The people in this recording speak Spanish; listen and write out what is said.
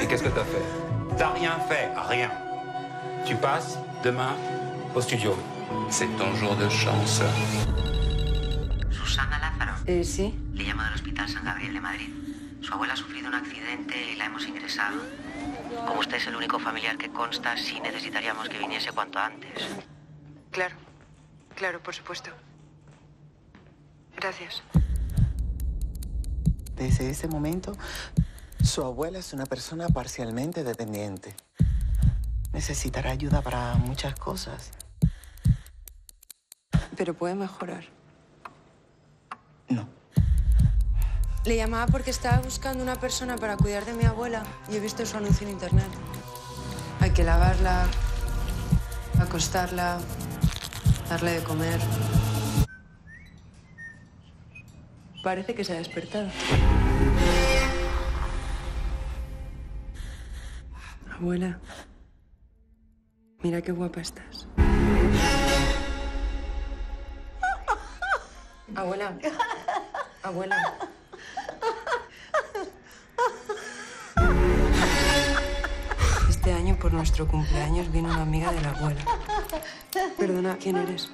Et qu'est-ce que t'as fait T'as rien fait, rien. Tu passes demain au studio. C'est ton jour de chance. Susana Lázaro. Eh, sí. Le llamo del Hospital San Gabriel de Madrid. Su abuela ha sufrido un accidente y la hemos ingresado. Como usted es el único familiar que consta, sí necesitaríamos que viniese cuanto antes. Claro. Claro, por supuesto. Gracias. Desde ese momento, su abuela es una persona parcialmente dependiente. Necesitará ayuda para muchas cosas. Pero puede mejorar. No. Le llamaba porque estaba buscando una persona para cuidar de mi abuela y he visto su anuncio en internet. Hay que lavarla, acostarla, darle de comer. Parece que se ha despertado. Abuela, mira qué guapa estás. Abuela, abuela. Este año, por nuestro cumpleaños, viene una amiga de la abuela. Perdona, ¿quién eres?